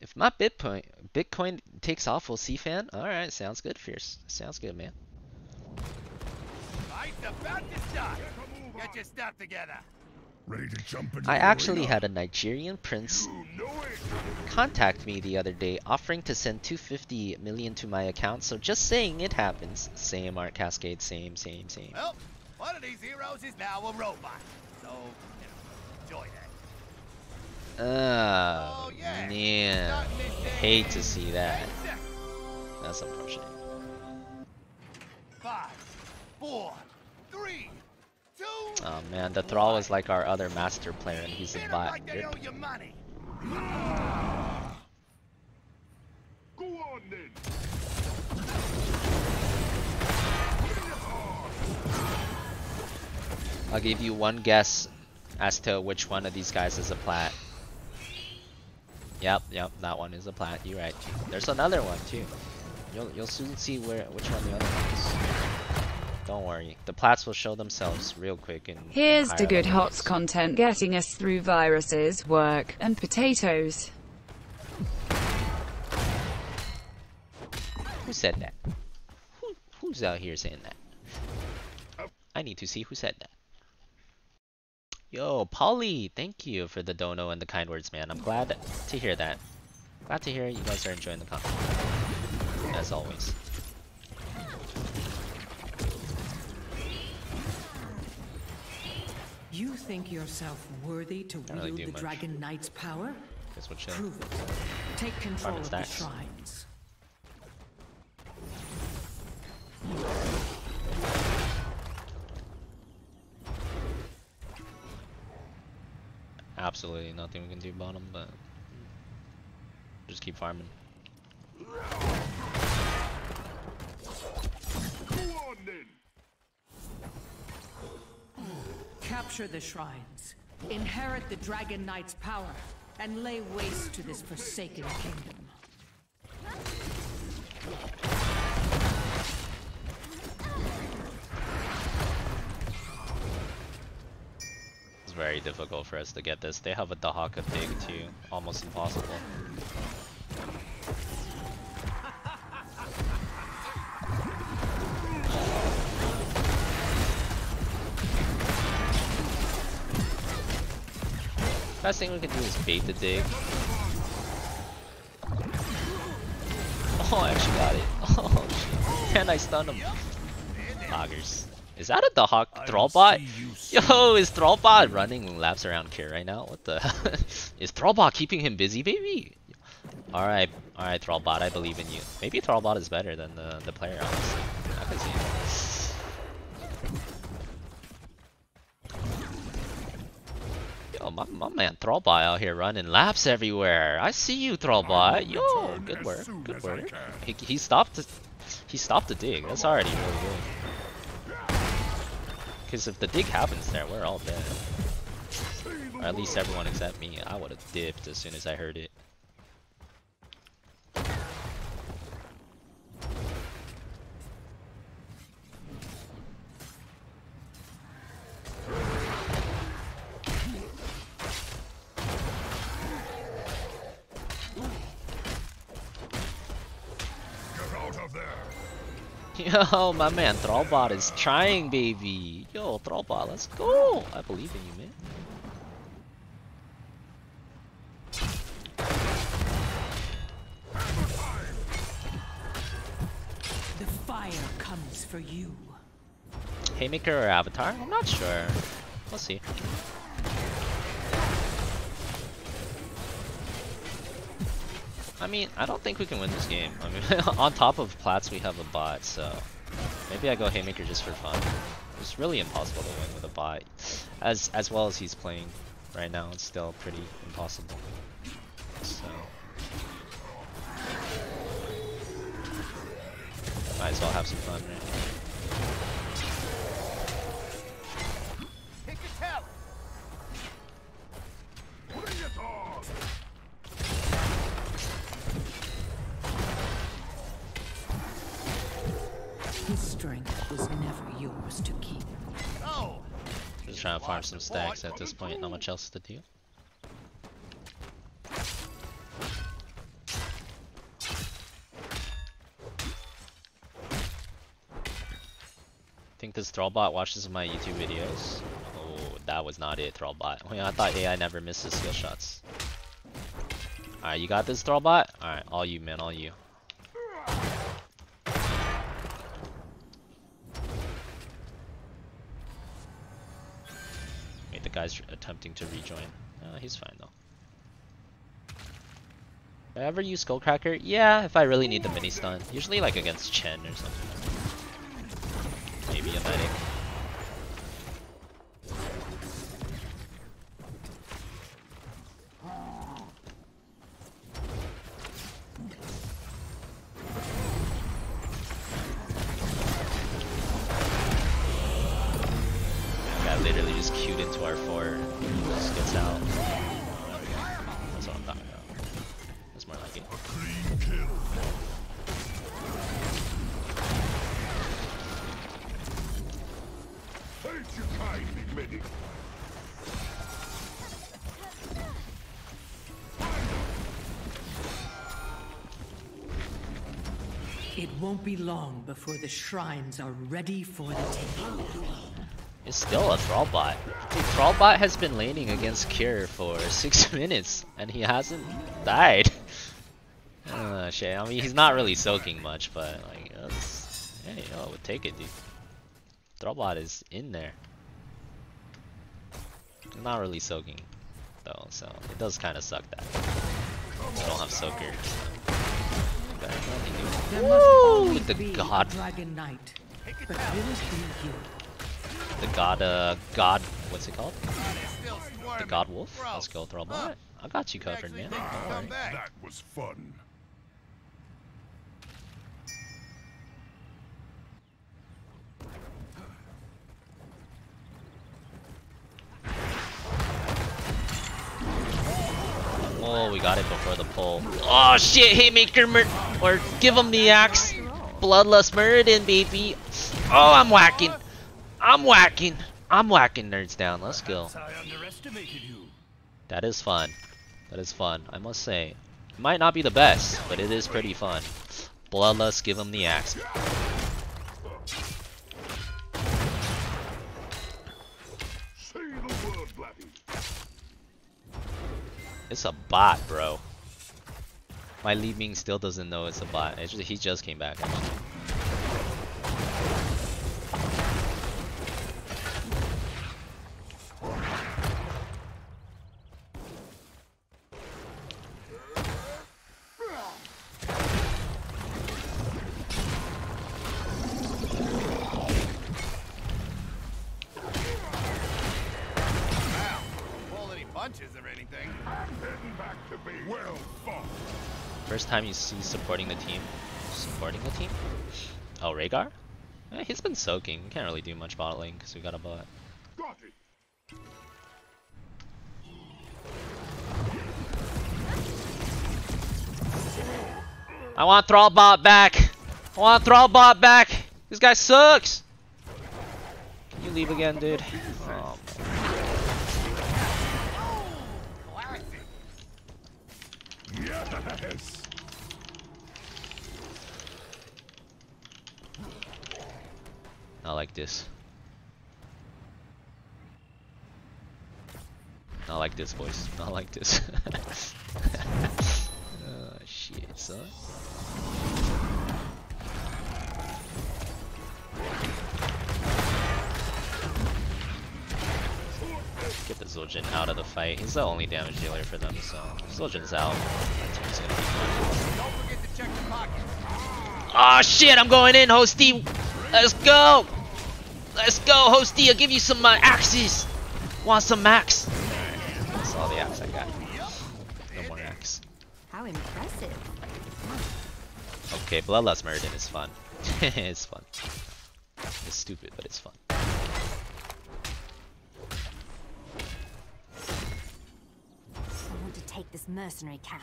If my Bitcoin Bitcoin takes off, we'll see fan. All right, sounds good, Fierce. Sounds good, man. Fight's about to start. Get your stuff together. Ready to jump into I actually had a Nigerian prince You know it. contact me the other day offering to send 250 million to my account. So just saying it happens. Same Art Cascade, same, same, same. Well, one of these heroes is now a robot. So, you know, enjoy that. Oh, Oh, yeah. Oh, man. Hate to see that. That's unfortunate. Five, four, three, two. Oh man, the Thrall is like our other master player and he's a bot. like they owe you money. Go on then. I'll give you one guess as to which one of these guys is a plat. Yep, yep, that one is a plant. You're right. There's another one too. You'll you'll soon see where which one the other one is. Don't worry, the plats will show themselves real quick. In, Here's higher good levels. HOTS content getting us through viruses, work, and potatoes. Who said that? Who, who's out here saying that? I need to see who said that. Yo, Polly, thank you for the dono and the kind words, man. I'm glad to hear that. Glad to hear you guys are enjoying the content. As always. You think yourself worthy to Can't really wield the much. Dragon Knight's power? Guess chill. Prove it. Take control of the stacks. Absolutely nothing we can do bottom, but just keep farming. Capture the shrines. Inherit the Dragon Knight's power. And lay waste to this forsaken kingdom. Very difficult for us to get this. They have a Dehaka dig too. Almost impossible. Best thing we can do is bait the dig. Oh, I actually got it. Oh shit. And I stun him. Loggers. Is that a Dahak I Thrallbot? see you soon. Yo, is Thrallbot running laps around Kier right now? What the Is Thrallbot keeping him busy, baby? Alright, alright Thrallbot, I believe in you. Maybe Thrallbot is better than the, the player, honestly. I can see it. Yo, my, my man Thrallbot out here running laps everywhere. I see you, Thrallbot. Yo, good work, good work. He, he stopped the, he stopped the dig. That's already really good. Because if the dig happens there, we're all dead. Or at least everyone except me. I would have dipped as soon as I heard it. Yo, oh, my man Thrallbot is trying, baby. Yo, Thrallbot, let's go. I believe in you, man. The fire comes for you. Haymaker or Avatar? I'm not sure. We'll see. Mean, I don't think we can win this game. I mean, on top of Plats, we have a bot, so maybe I go Haymaker just for fun. It's really impossible to win with a bot, as as well as he's playing right now. It's still pretty impossible. So might as well have some fun, right? trying to farm some stacks at this point, not much else to do. I think this Thrallbot watches my YouTube videos. Oh, that was not it, Thrallbot. I thought AI never misses skill shots. Alright, you got this, Thrallbot? Alright, all you, man, all you. Attempting to rejoin. Uh, he's fine, though. I ever use Skullcracker? Yeah, if I really need the mini stun. Usually like against Chen or something. Maybe a medic. Won't be long before the shrines are ready for the taking. It's still a Thrallbot. Thrallbot has been laning against Cure for 6 minutes, and he hasn't died. uh, shit, I mean, he's not really soaking much, but, like, that's... Hey, oh, would take it, dude. Thrallbot is in there. Not really soaking, though, so it does kind of suck that. I don't have soaker. But nothing new. Woo! must The god- dragon knight. But will it be you? The god, uh, god, what's it called? They're still squirming. The god wolf? Gross. Let's go Thrallbot. Huh. I got you covered, Actually man. think Don't you worry. come back. That was fun. Oh, we got it before the pull. Oh shit, Haymaker Mur- or give him the axe. Bloodlust Muradin, baby. Oh, I'm whacking. I'm whacking. I'm whacking nerds down. Let's go. That is fun. That is fun. I must say, it might not be the best, but it is pretty fun. Bloodlust, give him the axe. It's a bot, bro. My Li Ming still doesn't know it's a bot. It's just, he just came back. Wow. Pull any punches or anything. Heading back to be well fought. First time you see supporting the team. Supporting the team? Oh, Rehgar? Eh, he's been soaking. Can't really do much bot lane because we got a bot. Got it. I want Thrallbot back! I want Thrallbot back! This guy sucks! Can you leave again, dude? Oh, Yes. not like this. Not like this, boys. Not like this. oh, shit, son. Zul'jin out of the fight. He's the only damage dealer for them, so Zul'jin's out. That team's gonna be fine. Don't forget to check the pocket. Oh shit, I'm going in, Hosty! Let's go! Let's go, Hosty, I'll give you some uh, axes! Want some max? That's all the axe I got. No more axe. How impressive. Okay, Bloodlust Muradin is fun. it's fun. It's stupid, but it's fun. Take this mercenary camp.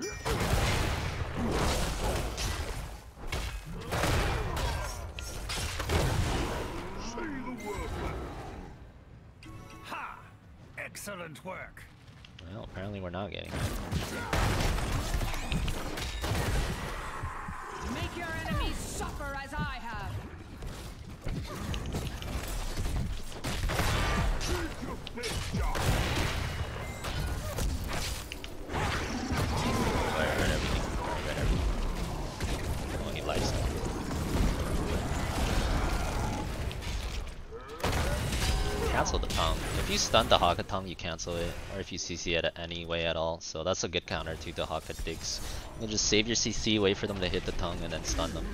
Say the word, Ha! Excellent work. Well, apparently we're not getting it. Make your enemies suffer as I have. Cancel the tongue. If you stun Dehaka tongue, you cancel it, or if you CC it any way at all. So that's a good counter to Dehaka digs. You can just save your CC, wait for them to hit the tongue, and then stun them.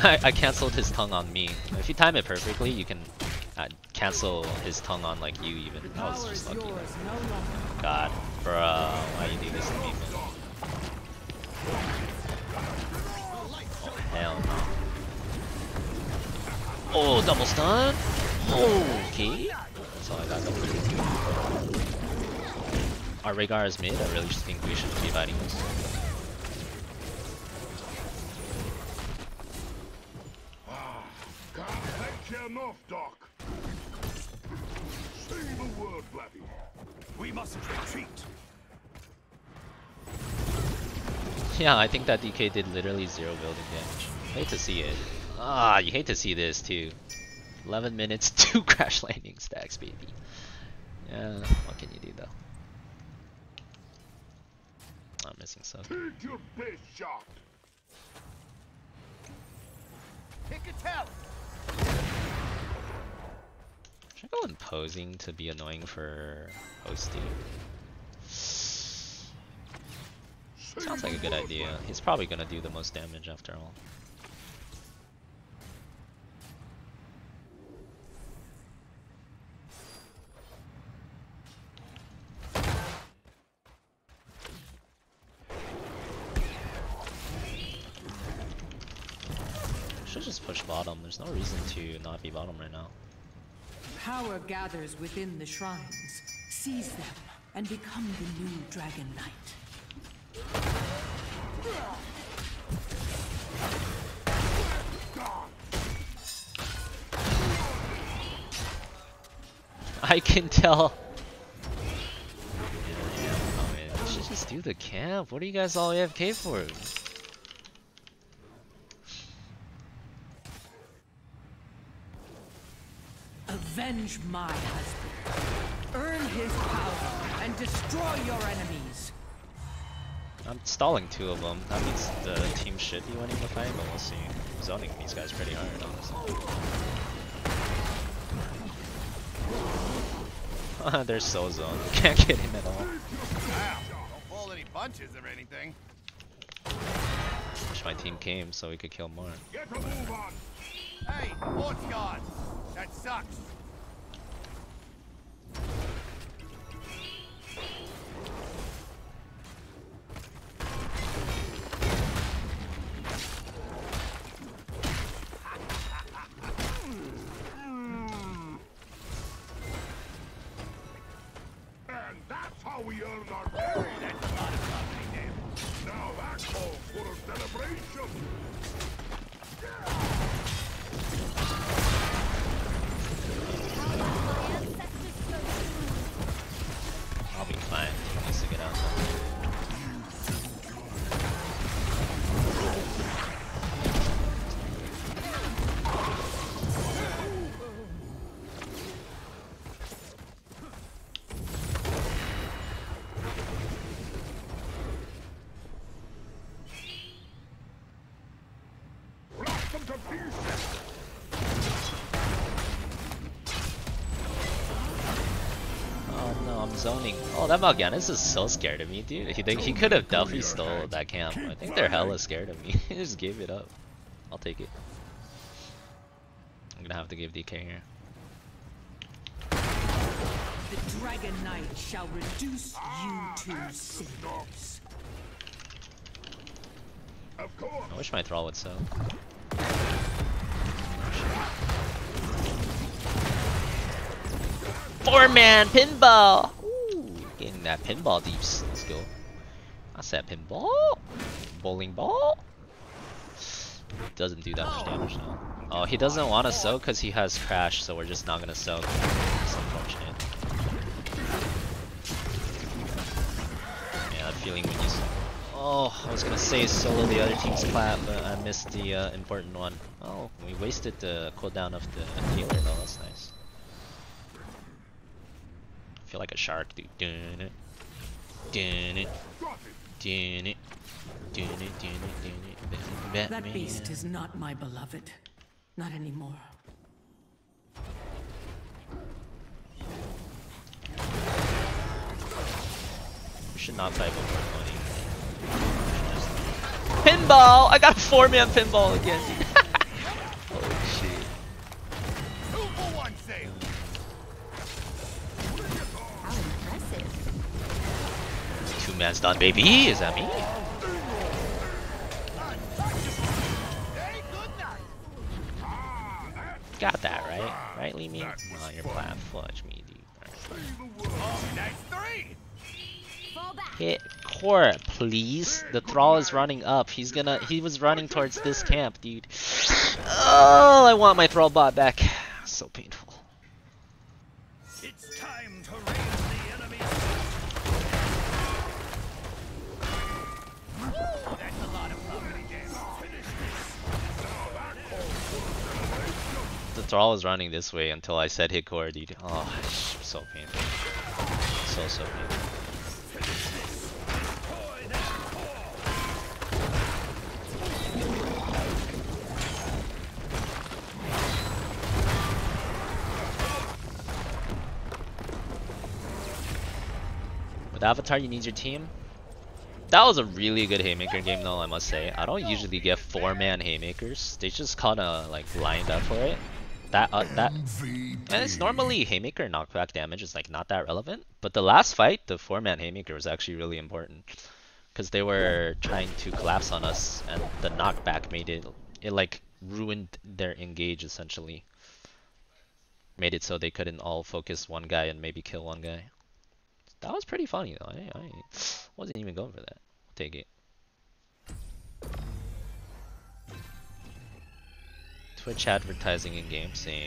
I, I canceled his tongue on me. If you time it perfectly, you can uh, cancel his tongue on like you even. I was just lucky. yours no. God, bruh, why you do this to me, man? Oh, hell no. Oh, double stun? Okay. That's all I got going. Our Rehgar is mid, I really just think we should be fighting this. Yeah, I think that DK did literally zero building damage. Hate to see it. Ah, you hate to see this too. 11 minutes, 2 crash landing stacks, baby. Yeah, what can you do though? I'm missing stuff. Take your best shot. Pick a talent. Should I go imposing to be annoying for hosting? Say Sounds like a good idea. He's probably gonna do the most damage after all. Should just push bottom. There's no reason to not be bottom right now. Power gathers within the shrines. Seize them and become the new Dragon Knight. I can tell. Oh, yeah, yeah, I'm coming. We should just do the camp. What are you guys all AFK for? Avenge my husband. Earn his power and destroy your enemies. I'm stalling two of them. That means the team should be winning the fight, but we'll see. Zoning these guys pretty hard, honestly. They're so zoned. Can't get in at all. Wow. Don't pull any punches or anything. Wish my team came so we could kill more. Get move on. Hey. That sucks. Celebration. To pieces. Oh no, I'm zoning. Oh, that Mal'Ganis is so scared of me, dude. He he could have definitely stole that camp. I think they're hella scared of me. he just gave it up. I'll take it. I'm gonna have to give DK here. The Dragon Knight shall reduce you to cinders. Of course. I wish my thrall would sell. Four man pinball! Ooh, getting that pinball deeps. Let's go. I said pinball. Bowling ball. doesn't do that much damage now. Oh, he doesn't want to soak because he has crash, so we're just not gonna soak. It's unfortunate. Yeah, that feeling Oh, I was gonna say solo the other team's clap, but I missed the uh, important one. Oh, we wasted the cooldown of the healer though. That's nice. I feel like a shark, dude. Dun it, dun it, dun it, dun it, dun it, dun it. Bat- That beast is not my beloved. Not anymore. We should not type over. Pinball! I got a four-man pinball again. Holy shit. Two for one sale. How impressive. Two man's done, baby. Is that me? Hey, good night. Got that right, right, Lee Me? Oh, you're plat fudge me, dude. Alright. Oh, that's three. Fall back. Hit core, please. The thrall is running up. He's gonna. He was running towards this camp, dude. Oh, I want my thrall bot back. So painful. It's time to raise the enemy. That's a lot of property damage. Finish this. The thrall is running this way until I said hit core, dude. Oh, so painful. So so painful. With Avatar, you need your team. That was a really good Haymaker game though, I must say. I don't usually get four-man Haymakers. They just kinda like lined up for it. That, uh, that, and it's normally Haymaker knockback damage is like not that relevant. But the last fight, the four-man Haymaker was actually really important. Because they were trying to collapse on us and the knockback made it, it like ruined their engage essentially. Made it so they couldn't all focus one guy and maybe kill one guy. That was pretty funny though. I, I wasn't even going for that. I'll take it. Twitch advertising in game, same.